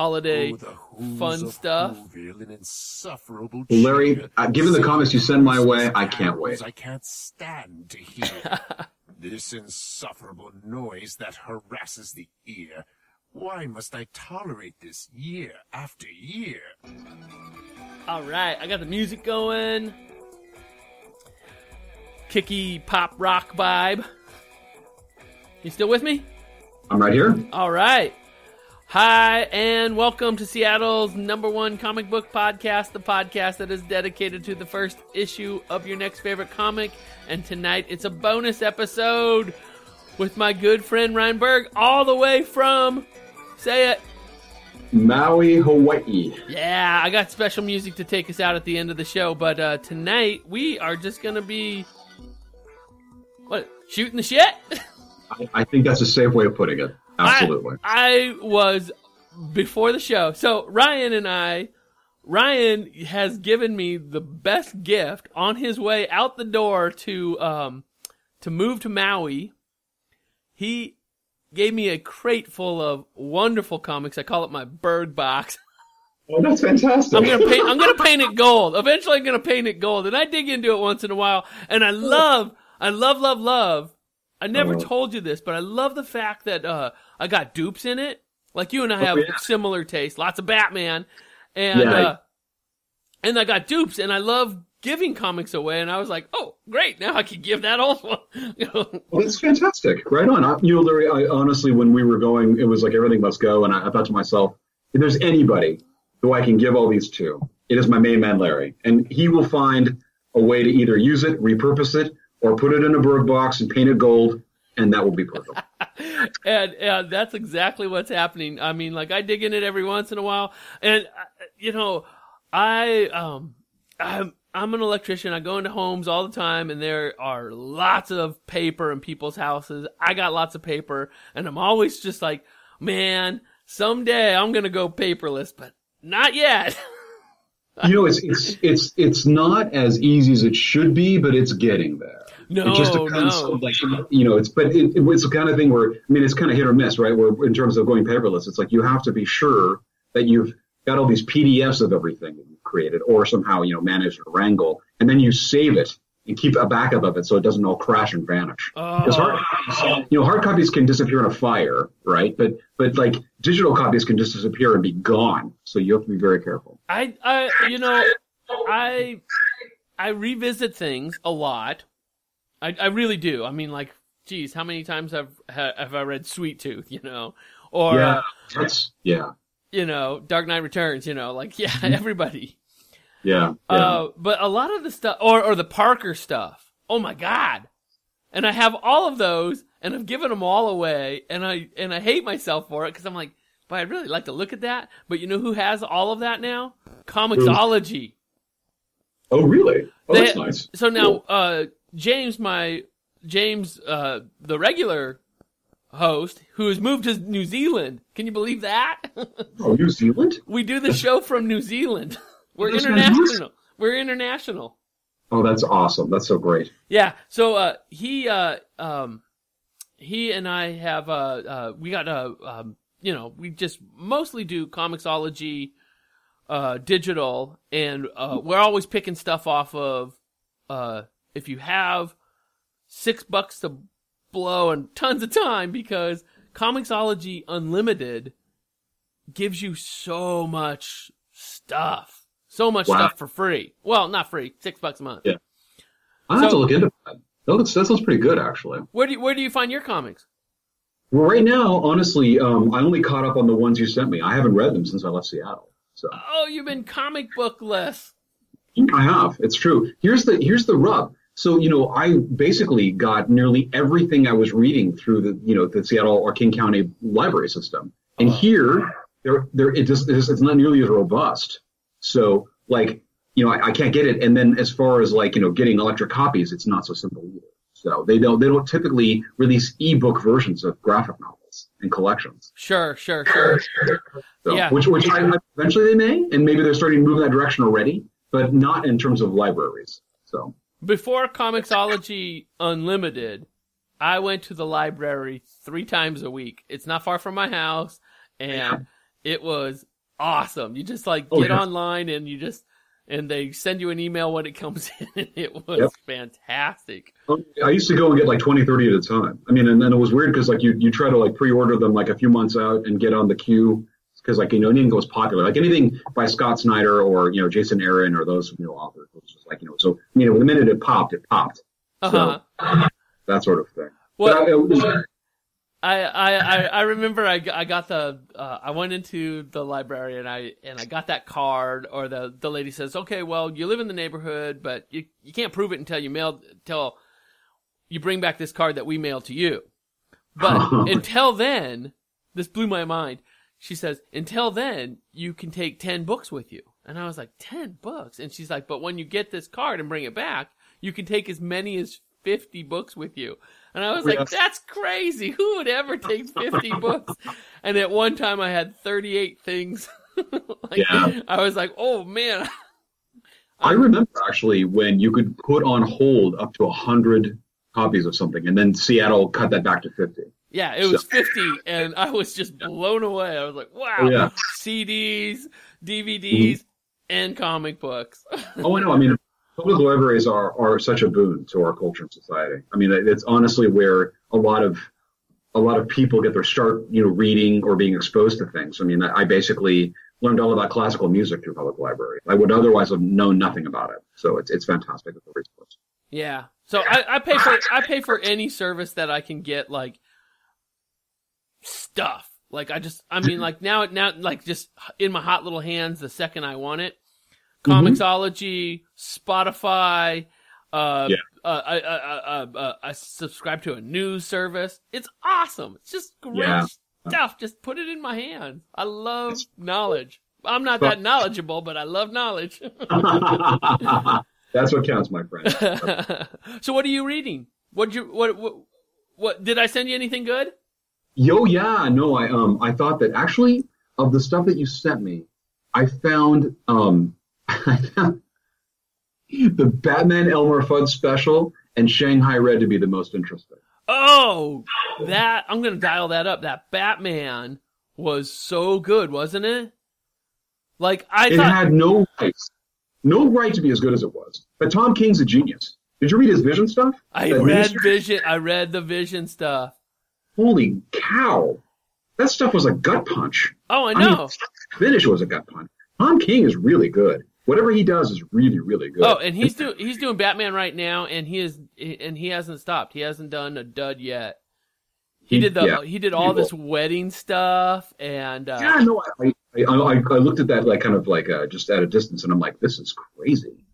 holiday Oh, the fun stuff. Whoville, insufferable Well, Larry, uh, given the comments you send my way, I can't wait. I can't stand to hear. this insufferable noise that harasses the ear. Why must I tolerate this year after year? All right, I got the music going. Kicky pop rock vibe. You still with me? I'm right here. All right. Hi, and welcome to Seattle's number one comic book podcast, the podcast that is dedicated to the first issue of your next favorite comic. And tonight it's a bonus episode with my good friend Ryan Berg, all the way from, say it, Maui, Hawaii. Yeah, I got special music to take us out at the end of the show, but uh, tonight we are just gonna be what shooting the shit. I, I think that's a safe way of putting it. Absolutely. I, I was before the show, so Ryan and I. Ryan has given me the best gift on his way out the door to um to move to Maui. He gave me a crate full of wonderful comics. I call it my Berg box. oh, that's fantastic. I'm gonna paint. I'm gonna paint it gold. Eventually, I'm gonna paint it gold, and I dig into it once in a while. And I love, I love, love, love. I never Oh. told you this, but I love the fact that uh, I got dupes in it. Like you and I Oh, have yeah. similar taste. Lots of Batman, and Yeah. uh, and I got dupes, and I love giving comics away. And I was like, oh, great! Now I can give that old one. You know? Well, that's fantastic. Right on. I, you know, Larry, I, honestly, when we were going, it was like everything must go. And I, I thought to myself, if there's anybody who I can give all these to, it is my main man, Larry. And he will find a way to either use it, repurpose it, or put it in a Berg box and paint it gold. And that will be perfect. and, and that's exactly what's happening. I mean, like I dig in it every once in a while, and uh, you know, I um, I'm I'm an electrician. I go into homes all the time, and there are lots of paper in people's houses. I got lots of paper, and I'm always just like, man, someday I'm gonna go paperless, but not yet. you know, it's, it's, it's, it's not as easy as it should be, but it's getting there. No, it just depends no. like you know it's but it, it- it's the kind of thing where i mean it's kind of hit or miss right where in terms of going paperless it's like you have to be sure that you've got all these pdfs of everything that you've created or somehow you know managed or wrangle and then you save it and keep a backup of it so it doesn't all crash and vanish oh. because hard copies, you know hard copies can disappear in a fire right but but like digital copies can just disappear and be gone so you have to be very careful I, I, you know, I, I revisit things a lot. I, I really do. I mean, like, geez, how many times have have I read Sweet Tooth? You know, or yeah that's yeah you know, Dark Knight Returns. You know, like, yeah, everybody. yeah, yeah. Uh, but a lot of the stuff, or or the Parker stuff. Oh my God! And I have all of those, and I've given them all away, and I and I hate myself for it because I'm like, but I'd really like to look at that. But you know who has all of that now? Comixology. oh really oh They- that's nice So now, Cool. uh, James, my James, uh, the regular host, who has moved to New Zealand. Can you believe that? oh new zealand we do the show from New Zealand. We're That's international. We're international. oh that's awesome that's so great Yeah. So uh, he, uh, um, he and I have, uh, uh, we got, uh, um, you know, we just mostly do Comixology, uh, digital, and uh, we're always picking stuff off of. Uh, if you have six bucks to blow and tons of time, because Comixology Unlimited gives you so much stuff, so much Wow. stuff for free. Well, not free, six bucks a month. Yeah. I have So- to look into that. That, looks, that sounds pretty good, actually. Where do you, where do you find your comics? Well, right now, honestly, um, I only caught up on the ones you sent me. I haven't read them since I left Seattle. So Oh, you've been comic bookless. I have. It's true. Here's the here's the rub. So you know, I basically got nearly everything I was reading through the you know the Seattle or King County library system. And Oh. here, there there it just it's it's not nearly as robust. So like you know, I, I can't get it. And then as far as like you know getting electric copies, it's not so simple either. So they don't they don't typically release ebook versions of graphic novels and collections. Sure, sure, sure. So, Yeah. Which which I, eventually they may, and maybe they're starting to move in that direction already, but not in terms of libraries. So. Before Comixology Unlimited, I went to the library three times a week. It's not far from my house, and it was awesome. You just like Oh, get yeah. online and you just and they send you an email when it comes in. It was Yep. fantastic. I used to go and get like 20, 30 at a time. I mean, and then it was weird because like you, you try to like pre-order them like a few months out and get on the queue because like, you know, anything goes popular, like anything by Scott Snyder or, you know, Jason Aaron or those, you know, authors. It was just like, you know, so, you know, the minute it popped, it popped. Uh huh. That sort of thing. Well, But I, I, I, I, remember I, I got the uh, I went into the library and I and I got that card or the the lady says okay well you live in the neighborhood but you you can't prove it until you mail until you bring back this card that we mailed to you but until then this blew my mind she says until then you can take 10 books with you and I was like 10 books and she's like but when you get this card and bring it back you can take as many as 50 books with you and I was like, Yes. that's crazy. Who would ever take 50 books? And at one time I had 38 things. like, Yeah. I was like, oh man. I remember actually when you could put on hold up to a hundred copies of something and then Seattle cut that back to 50. Yeah, it was 50 and I was just blown away. I was like, wow. Oh, yeah. CDs, DVDs, mm-hmm. And comic books. Oh, I know. I mean, public libraries are, are such a boon to our culture and society. I mean, it's honestly where a lot of a lot of people get their start, you know, reading or being exposed to things. I mean, I I basically learned all about classical music through public library. I would otherwise have known nothing about it. So it's it's fantastic. It's a resource. Yeah. So I, I pay for I pay for any service that I can get like stuff. Like I just I mean like now now like just in my hot little hands the second I want it. Comixology, Spotify, uh, Yeah. uh, I, I, I, uh, I subscribe to a news service. It's awesome. It's just great Yeah. stuff. Just put it in my hand. I love knowledge. I'm not that knowledgeable, but I love knowledge. That's what counts, my friend. so what are you reading? What you what what what did I send you anything good? Yo, yeah, no, I um, I thought that actually of the stuff that you sent me, I found um, I found the Batman Elmer Fudd special and Shanghai Red to be the most interesting. Oh, that I'm gonna dial that up. That Batman was so good, wasn't it? Like I It thought. had no right, no right to be as good as it was. But Tom King's a genius. Did you read his Vision stuff? I That read? Vision. I read the Vision stuff. Holy cow! That stuff was a gut punch. Oh, I I mean, know. finish was a gut punch. Tom King is really good. Whatever he does is really, really good. Oh, and he's doing he's doing Batman right now, and he is and he hasn't stopped. He hasn't done a dud yet. He He- did the yeah, he did all he this wedding stuff, and uh, Yeah, no, I, I, I, I looked at that like kind of like uh, just at a distance, and I'm like, this is crazy.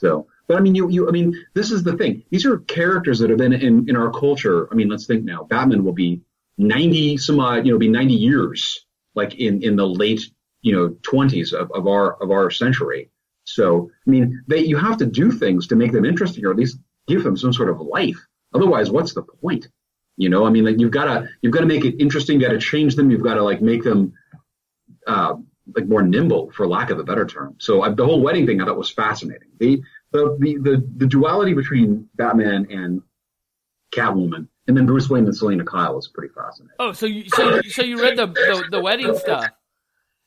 So, but I mean, you, you, I mean, this is the thing. These are characters that have been in in our culture. I mean, let's think now. Batman will be ninety some odd, you know, be ninety years, like in in the late you know twenties of, of our of our century. So, I mean, they you have to do things to make them interesting, or at least give them some sort of life. Otherwise, what's the point? You know, I mean, like you've got to you've got to make it interesting. You got to change them. You've got to like make them uh, like more nimble, for lack of a better term. So I, the whole wedding thing I thought was fascinating. The, the the the the duality between Batman and Catwoman, and then Bruce Wayne and Selina Kyle is pretty fascinating. oh, so you so you- so you read the the, the wedding stuff.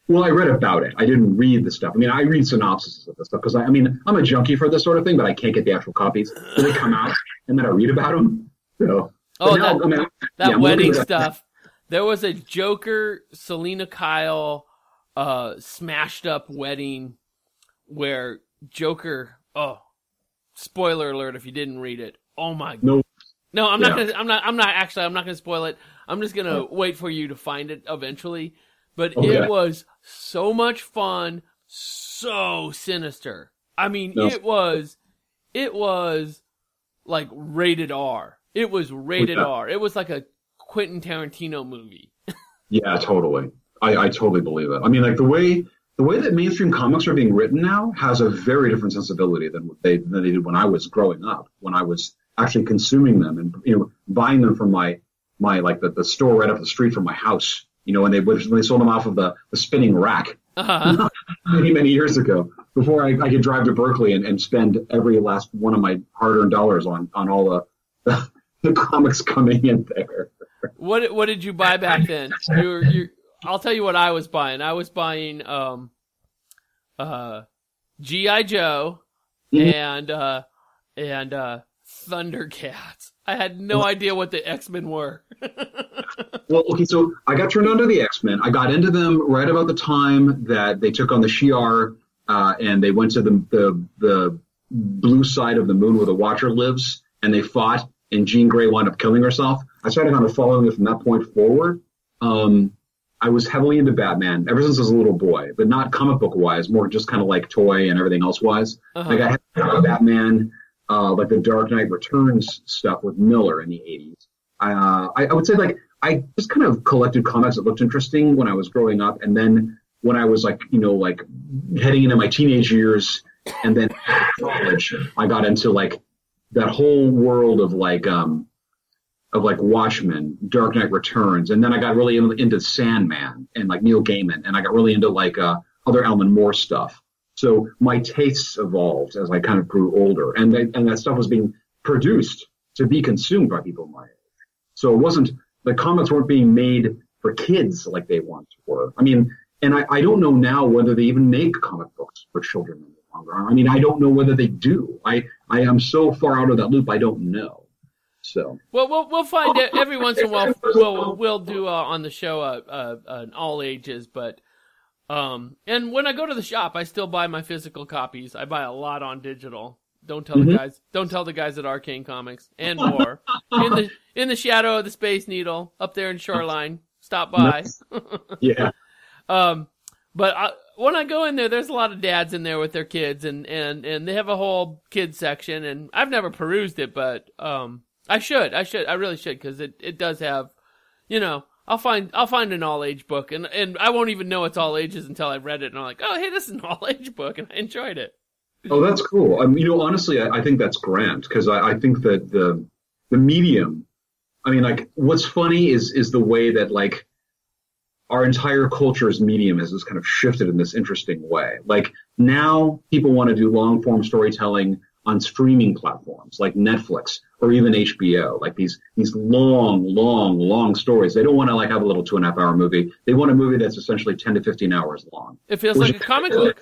Well, I read about it. I didn't read the stuff. I mean, I read synopses of this stuff because I, I mean, I'm a junkie for this sort of thing, but I can't get the actual copies. So they come out, and then I read about them. So, Oh, now, that- I mean, that yeah, wedding at that. stuff. There was a Joker Selina Kyle uh smashed up wedding where Joker oh spoiler alert if you didn't read it. Oh my No, No, I'm not Yeah. gonna I'm not I'm not actually I'm not gonna spoil it. I'm just gonna wait for you to find it eventually. But Okay. it was so much fun, so sinister. I mean, No. it was it was like rated R. It was rated Yeah. R. It was like a Quentin Tarantino movie. Yeah, totally. I, I totally believe it. I mean, like the way the way that mainstream comics are being written now has a very different sensibility than what they than they did when I was growing up. When I was actually consuming them and you know buying them from my my like the, the store right up the street from my house. You know, and they when they sold them off of the, the spinning rack Uh-huh. many many years ago, before I, I could drive to Berkeley and, and spend every last one of my hard earned dollars on on all the, the the comics coming in there. what what did you buy back then? You were, you I'll tell you what I was buying. I was buying um, uh, GI Joe Mhm. and uh, and uh, Thundercats. I had no idea what the X Men were. Well, okay, so I got turned on to the X Men. I got into them right about the time that they took on the Shi'ar, uh, and they went to the, the the blue side of the moon where the Watcher lives, and they fought. And Jean Grey wound up killing herself. I started kind of following it from that point forward. Um, I was heavily into Batman ever since I was a little boy, but not comic book wise, more just kind of like toy and everything else wise. Uh-huh. Like I had Batman, uh, like the Dark Knight Returns stuff with Miller in the 80s. Uh, I, I would say like I just kind of collected comics that looked interesting when I was growing up, and then when I was like you know like heading into my teenage years, and then college, I got into like that whole world of like um of like Watchmen, Dark Knight Returns, and then I got really into, Sandman and like Neil Gaiman, and I got really into like uh, other Alan Moore stuff. So my tastes evolved as I kind of grew older, and they, and that stuff was being produced to be consumed by people my age. So it wasn't the comics weren't being made for kids like they once were. I mean, and I, I don't know now whether they even make comic books for children any longer. I mean, I don't know whether they do. I I am so far out of that loop. I don't know. So Well, we'll we'll find it every once in a while. We'll we'll do uh, on the show uh, uh, an all ages, but um, and when I go to the shop, I still buy my physical copies. I buy a lot on digital. Don't tell the Mhm. guys. Don't tell the guys at Arcane Comics and more. in the in the shadow of the Space Needle up there in Shoreline. Stop by. yeah, Um, but I, when I go in there, there's a lot of dads in there with their kids, and and and they have a whole kids section. And I've never perused it, but um, I should, I should, I really should, because it it does have, you know, I'll find I'll find an all age book, and and I won't even know it's all ages until I've read it, and I'm like, oh hey, this is an all age book, and I enjoyed it. Oh, that's cool. Um, you know, honestly, I, I think that's grand because I, I think that the the medium. I mean, like, what's funny is is the way that like our entire culture's medium has just kind of shifted in this interesting way. Like now, people want to do long form storytelling on streaming platforms like Netflix or even HBO. Like these these long, long, long stories. They don't want to like have a little two and a half hour movie. They want a movie that's essentially ten to fifteen hours long. It feels like a comic book.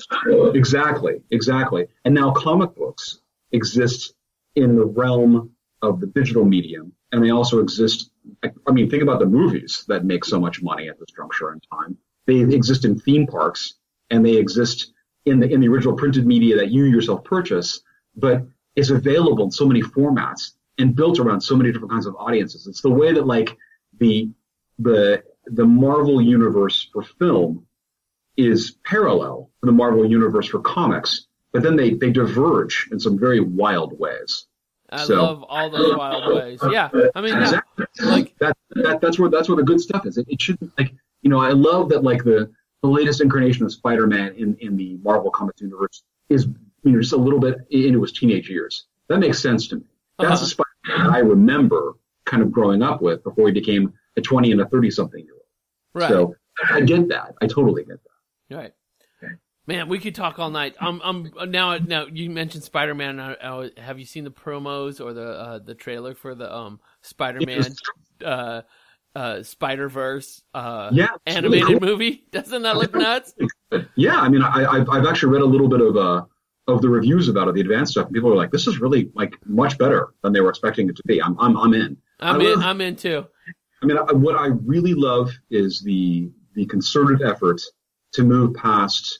Exactly, exactly. And now comic books exist in the realm of the digital medium, and they also exist. I mean, think about the movies that make so much money at this juncture in time. They exist in theme parks, and they exist in the in the original printed media that you yourself purchase, but it's available in so many formats and built around so many different kinds of audiences. It's the way that like the the the Marvel universe for film is parallel to the Marvel universe for comics, but then they, they diverge in some very wild ways. I So- love all those wild ways. Yeah, I mean, yeah, like That, that that's where that's where the good stuff is. It, it shouldn't like you know I love that like the the latest incarnation of Spider-Man in in the Marvel Comics universe is you know just a little bit into his teenage years. That makes sense to me. That's Uh-huh. I remember kind of growing up with before he became a 20 and a 30 something year old. right. So I get that. I totally get that. Right. Okay. Man, we could talk all night. I'm, I'm now. Now you mentioned Spider Man. Have you seen the promos or the uh, the trailer for the um Spider Man uh, uh, Spider Verse uh, Yeah, it's really animated cool. movie? Doesn't that look nuts? Yeah, I mean, I, I've, I've actually read a little bit of uh, of the reviews about it, the advanced stuff. People are like, "This is really like much better than they were expecting it to be." I'm I'm, I'm in. I'm in. I'm in too. I mean, I, what I really love is the the concerted effort to move past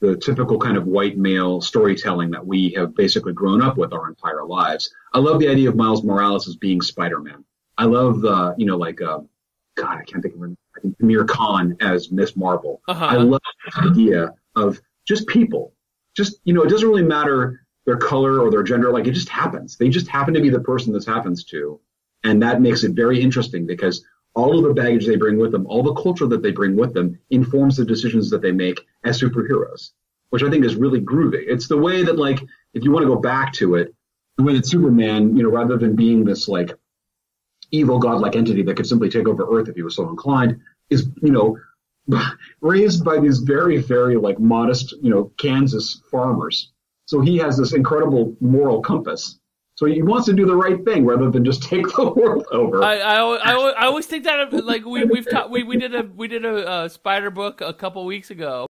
the typical kind of white male storytelling that we have basically grown up with our entire lives. I love the idea of Miles Morales as being Spider-Man. I love the, you know, like, uh, God, I can't think of her. I think Amir Khan as Miss Marvel. Uh-huh. I love the idea of just people. Just, you know, it doesn't really matter their color or their gender. Like, it just happens. They just happen to be the person this happens to. And that makes it very interesting because all of the baggage they bring with them, all the culture that they bring with them informs the decisions that they make as superheroes, which I think is really groovy. It's the way that, like, if you want to go back to it, the way that Superman, you know, rather than being this, like, evil godlike entity that could simply take over Earth if he was so inclined, is, you know, raised by these very, very, like, modest, you know, Kansas farmers. So he has this incredible moral compass So he wants to do the right thing rather than just take the world over. I, I, I, I always think that like we we've ta- we we did a we did a uh, spider book a couple weeks ago,